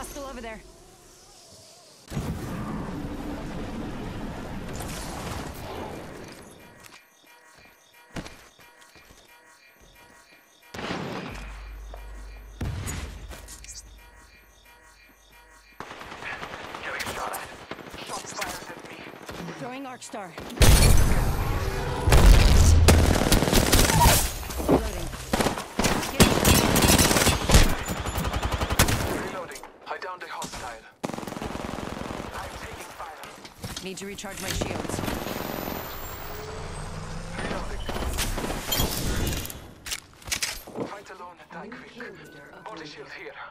Hostile over there. Getting shot at. Shots fired at me. Throwing arc star. hostile. I'm taking fire. Need to recharge my shields. Reloading. Fight alone, die quick. Body shield here.